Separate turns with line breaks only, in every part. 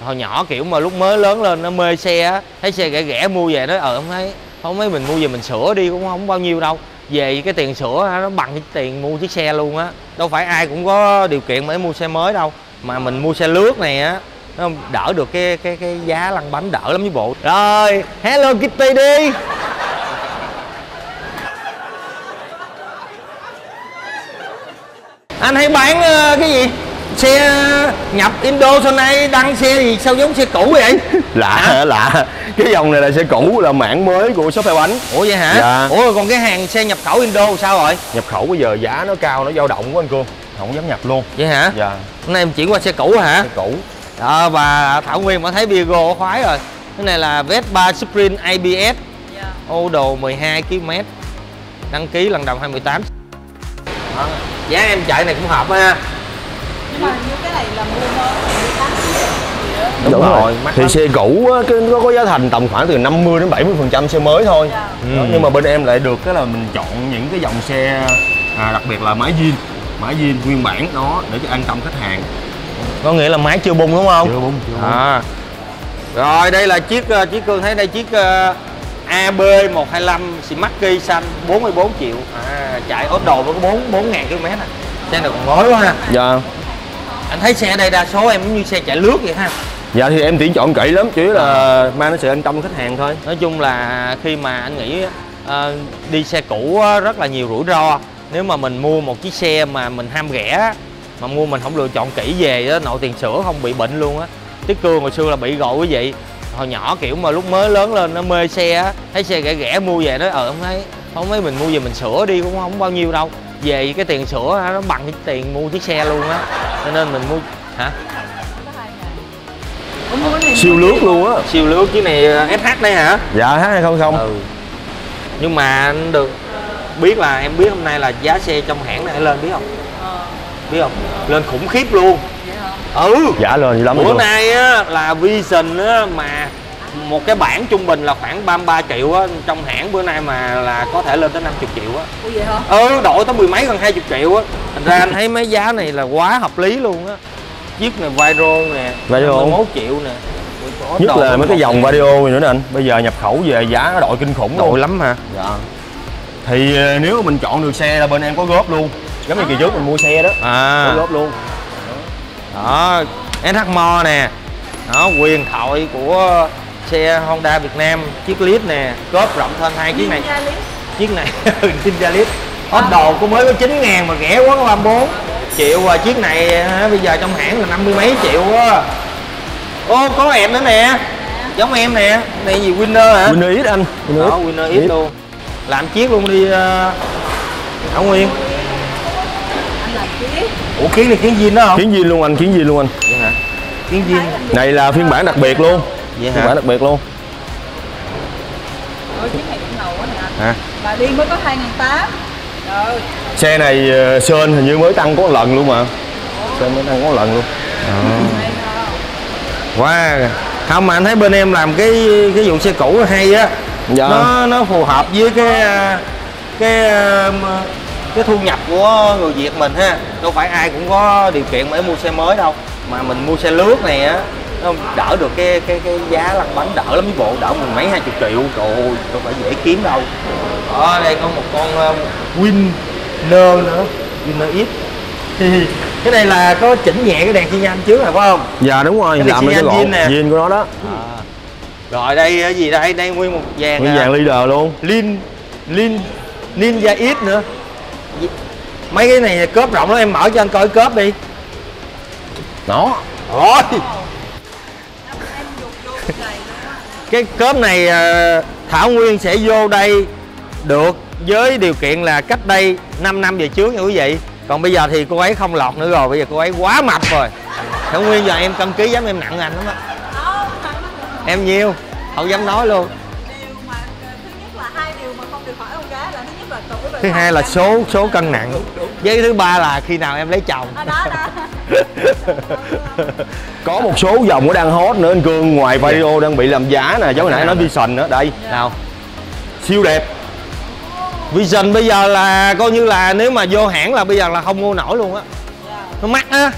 hồi nhỏ kiểu mà lúc mới lớn lên nó mê xe á, thấy xe rẻ rẻ mua về nó ờ không thấy, không mấy mình mua về mình sửa đi cũng không bao nhiêu đâu. Về cái tiền sửa nó bằng cái tiền mua chiếc xe luôn á. Đâu phải ai cũng có điều kiện để mua xe mới đâu. Mà mình mua xe lướt này á, nó đỡ được cái cái cái giá lăn bánh đỡ lắm với bộ. Rồi, hello kitty đi. Anh hay bán ờ, cái gì? Xe nhập indo sau nay đăng xe gì sao giống xe cũ vậy?
Lạ lạ. Cái dòng này là xe cũ là mảng mới của shop xe bánh
ủa vậy hả?
Dạ.
ủa còn cái hàng xe nhập khẩu indo sao rồi?
Nhập khẩu bây giờ giá nó cao nó dao động quá anh cương. Không dám nhập luôn.
Vậy hả?
Dạ.
Hôm nay em chuyển qua xe cũ hả?
Xe cũ.
Đó, và Thảo Nguyên mà thấy Vigo có khoái rồi. Cái này là Vespa Sprint ABS ô đồ 12 km Đăng ký lần đầu 2018 Đó. Giá em chạy này cũng hợp ha
nhưng mà như cái này là mua mới đó
Đúng rồi,
thì xe cũ á, cái nó có giá thành tầm khoảng từ 50 đến 70 phần trăm xe mới thôi
Dạ.
Đó,
Ừ.
nhưng mà bên em lại được cái là mình chọn những cái dòng xe à, đặc biệt là máy zin máy zin nguyên bản đó để cho an tâm khách hàng
Có nghĩa là máy chưa bung đúng không?
chưa bung chưa bung
À. Rồi đây là chiếc ờ, chiếc cương thấy đây chiếc uh, AB125 Simaki xanh 44 triệu à, chạy ốp đồ mới có 4 4 ngàn km à. Xe này còn mới quá ha
dạ
Anh thấy xe đây đa số em giống như xe chạy lướt vậy ha?
Dạ thì em tuyển chọn kỹ lắm yếu là mang đến sự an tâm khách hàng thôi.
Nói chung là khi mà anh nghĩ ờ, đi xe cũ rất là nhiều rủi ro. Nếu mà mình mua một chiếc xe mà mình ham rẻ mà mua mình không lựa chọn kỹ về á, nội tiền sửa không bị bệnh luôn á. Tiết Cương hồi xưa là bị gọi quý vị. Hồi nhỏ kiểu mà lúc mới lớn lên nó mê xe á thấy xe rẻ rẻ mua về nó ờ không thấy không mấy mình mua về mình sửa đi cũng không bao nhiêu đâu. Về cái tiền sửa nó bằng cái tiền mua chiếc xe luôn á cho nên mình mua hả?
Cái
siêu lướt luôn á.
Siêu lướt chiếc này SH đây hả?
Dạ hai không không.
Ừ. Nhưng mà anh được biết là em biết hôm nay là giá xe trong hãng này lên biết không?
Ờ,
biết không? Lên khủng khiếp luôn.
Vậy hả?
ừ.
Dạ lên lắm
bữa nay á là Vision á mà một cái bản trung bình là khoảng 33 triệu á trong hãng bữa nay mà là có thể lên tới 50 triệu á.
Ủa vậy hả?
ừ đổi tới mười mấy gần 20 triệu á. Thành ra anh thấy mấy giá này là quá hợp lý luôn á. Chiếc này Viro nè
Viro.
51 triệu nè.
Nhất là mấy cái dòng video này nữa nè anh. Bây giờ nhập khẩu về giá nó đội kinh khủng
đội
luôn.
lắm hả?
Dạ. Thì ờ, nếu mà mình chọn được xe là bên em có góp luôn. Giống như kỳ trước mình mua xe đó.
À.
Có góp luôn.
Đó. SH Mo nè. Đó quyền thoại của xe Honda Việt Nam chiếc lít nè cốp rộng hơn hai chiếc này. Chiếc này Ninja lít hot đồ có mới có 9 ngàn mà rẻ quá có 34 triệu à chiếc này bây giờ trong hãng là 50 mấy triệu quá. Ô có em nữa nè. Giống em nè. Này gì Winner hả?
Winner ít anh Winner
đó. Winner ít luôn. Làm chiếc luôn đi uh, Thảo Nguyên.
Anh làm chiếc
ủa kiến này kiến zin đó không?
Kiến zin luôn anh kiến zin luôn anh.
Vậy hả? Kiến zin
này là phiên bản đặc biệt luôn
vậy hả
đặc biệt luôn
Ôi chiếc này cũng ngầu quá nè anh
hả
Mà đi mới có 2008 Trời
xe này ờ, sơn hình như mới tăng có một lần luôn mà sơn mới tăng có một lần luôn
hay không?
Wow. Không mà anh thấy bên em làm cái cái vụ xe cũ hay á.
Dạ.
Nó nó phù hợp với cái à, cái à, cái thu nhập của người Việt mình ha. Đâu phải ai cũng có điều kiện để mua xe mới đâu. Mà mình mua xe lướt này á nó đỡ được cái cái cái giá lăn bánh đỡ lắm với bộ đỡ mình mấy hai chục triệu. Trời ơi đâu phải dễ kiếm đâu. Ở đây có một con uh, Winner nữa. Winner X. Cái này là có chỉnh nhẹ cái đèn xi nhan trước rồi phải không?
Dạ đúng rồi
Cái
làm
xi
lên cái
nè.
zin của nó đó.
Rồi đây cái gì đây? Đây nguyên một dàn
nguyên
à,
vàng leader luôn.
Lin Lin Ninja X nữa. Mấy cái này cớp rộng lắm em mở cho anh coi cớp đi.
Đó.
Rồi
cái
cớp này à, Thảo Nguyên sẽ vô đây được với điều kiện là cách đây 5 năm về trước nha quý vị. Còn bây giờ thì cô ấy không lọt nữa rồi bây giờ cô ấy quá mập rồi. Thảo Nguyên giờ em cân ký dám em nặng anh lắm á. Em nhiêu không dám nói luôn.
Thứ hai là
số số cân nặng. Với thứ ba là khi nào em lấy chồng.
Ở đó đó
có một số dòng nó đang hot nữa anh cương ngoài video đang bị làm giá nè giống nãy nói vision nữa đây.
Nào.
Siêu đẹp.
Vision bây giờ là coi như là nếu mà vô hãng là bây giờ là không mua nổi luôn á.
Dạ.
nó mắc á.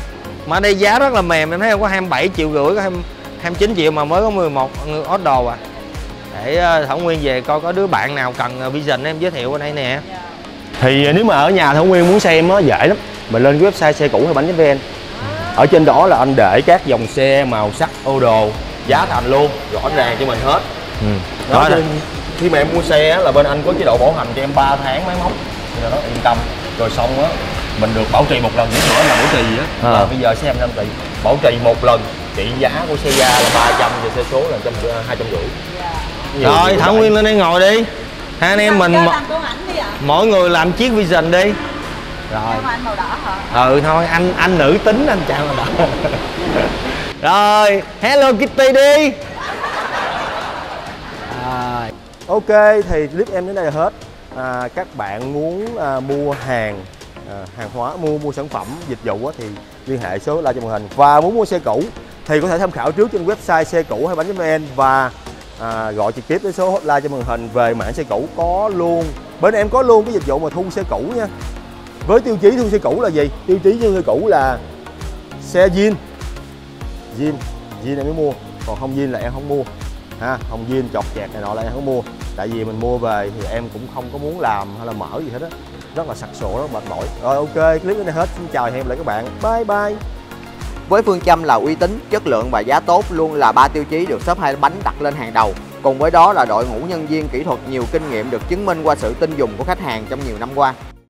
Mà đây giá rất là mềm em thấy không? Có 27 triệu rưỡi có 20 29 triệu mà mới có 11 order à. Để ờ, Thảo Nguyên về coi có đứa bạn nào cần ờ, Vision em giới thiệu ở đây nè.
Thì nếu mà ở nhà Thảo Nguyên muốn xem á dễ lắm. Mình lên cái website xe cũ hay bánh vn ở trên đó là anh để các dòng xe màu sắc ô đồ giá thành luôn rõ ràng cho mình hết.
Ừ.
đó,
đó,
nên khi mà em mua xe á, là bên anh có chế độ bảo hành cho em 3 tháng máy móc là nó yên tâm. Rồi xong á mình được bảo trì một lần nữa nữa là bảo trì á.
À.
Là bây giờ xe em 5 tỷ bảo trì một lần trị giá của xe da là 300 và xe số là trăm hai trăm rưỡi.
Rồi Thảo. Nguyên lên đây ngồi đi. Hai anh em mình mỗi người làm chiếc Vision đi rồi.
Anh màu đỏ hả?
Ừ thôi anh anh nữ tính anh chào mà đỡ rồi hello kitty đi. Rồi.
Ok thì clip em đến đây là hết. À, các bạn muốn à, mua hàng à, hàng hóa mua mua sản phẩm dịch vụ á, thì liên hệ số la cho màn hình. Và muốn mua xe cũ thì có thể tham khảo trước trên website xe cũ hay bánh vn và à, gọi trực tiếp tới số hotline cho màn hình về mảng xe cũ có luôn. Bên em có luôn cái dịch vụ mà thu xe cũ nha với tiêu chí thương xe cũ là gì? Tiêu chí thương xe cũ là xe zin zin zin em mới mua. Còn không zin là em không mua. Ha không zin chọt chẹt này nọ là em không mua. Tại vì mình mua về thì em cũng không có muốn làm hay là mở gì hết á. Rất là sặc sụa rất là mệt mỏi. Rồi ok clip này hết. Xin chào hẹn lại các bạn. Bye bye.
Với phương châm là uy tín, chất lượng và giá tốt luôn là ba tiêu chí được shop hai bánh đặt lên hàng đầu. Cùng với đó là đội ngũ nhân viên kỹ thuật nhiều kinh nghiệm được chứng minh qua sự tin dùng của khách hàng trong nhiều năm qua.